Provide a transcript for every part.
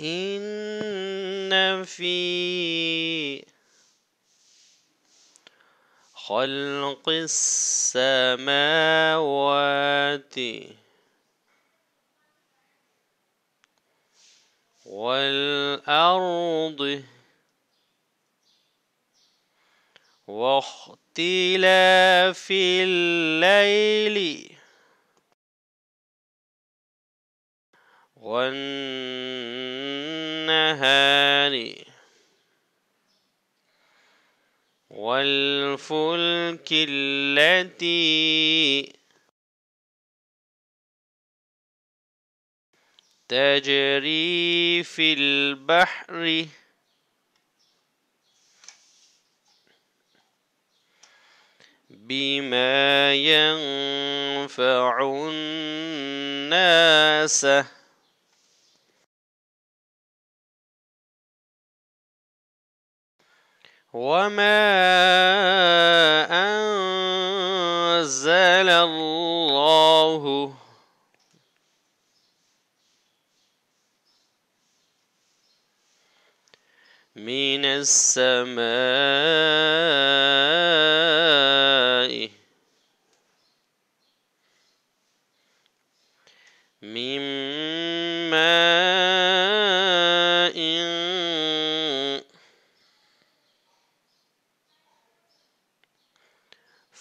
إن في خلق السماوات والأرض واختلاف الليل والنهار والفلك التي تجري في البحر بما ينفع الناس وما أنزل الله من السماء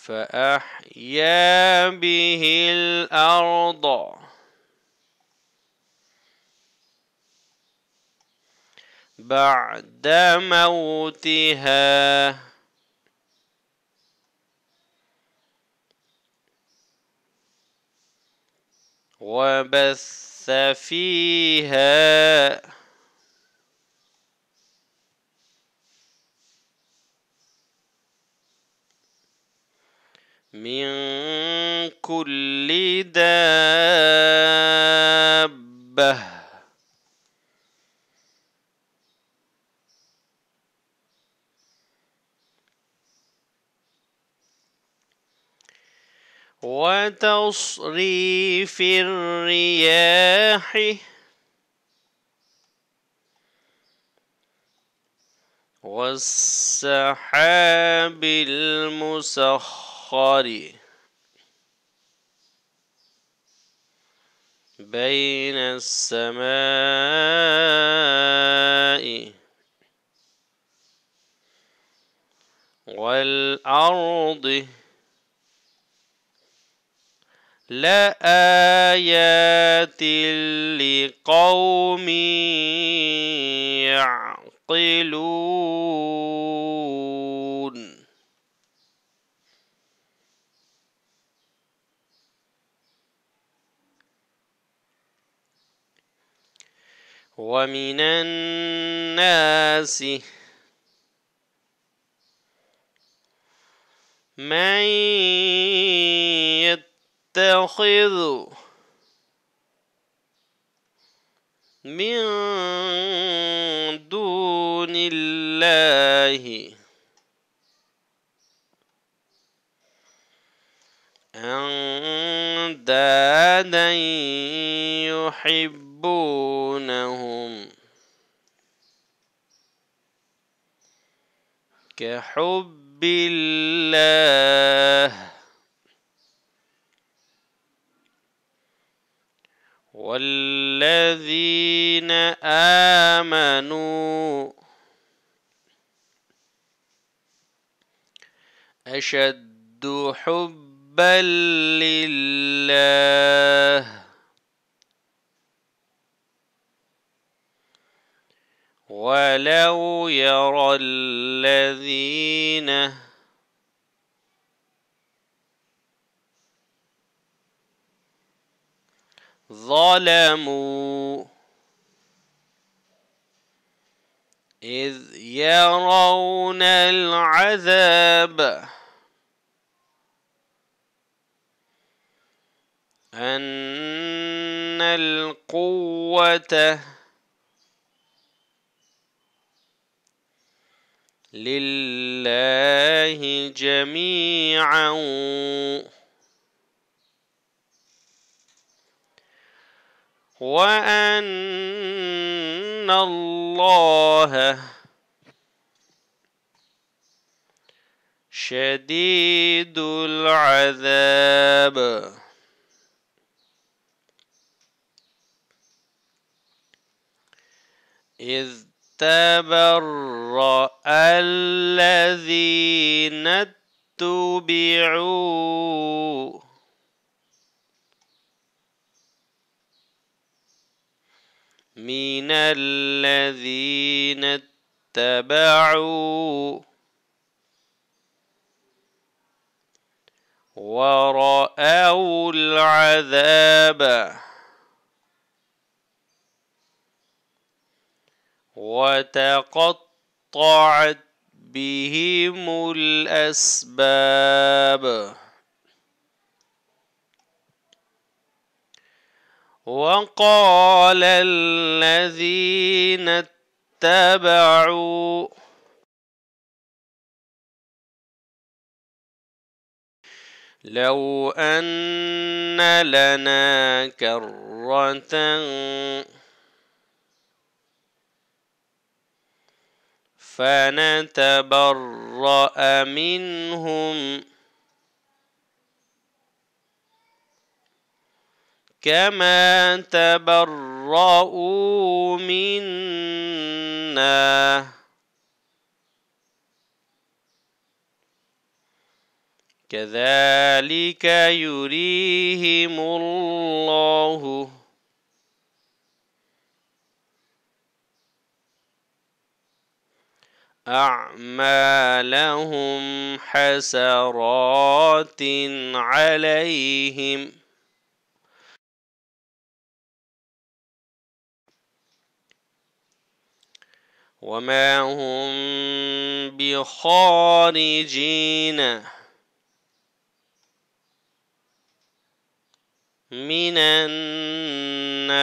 فأحيا به الأرض. بعد موتها وبث فيها من كل دابة. وتصريف الرياح. والسحاب المسخر. بين السماء والأرض لآيات لقوم يعقلون. ومن الناس من يتخذ من دون الله أندادا يحبونهم كحب الله والذين آمنوا أشد حبا لله ولو يرى الذين ظلموا إذ يرون العذاب أن القوة لله جميعا. وأن الله شديد العذاب. إذ تبرأ الذين اتبعوا من الذين اتبعوا ورأوا العذاب وتقطعت بهم الأسباب. وقال الذين اتبعوا لو أن لنا كرة فنتبرأ منهم. كما تبرؤوا منا. كذلك يريهم الله. أعمالهم حسرات عليهم. وما هم بخارجين من النار.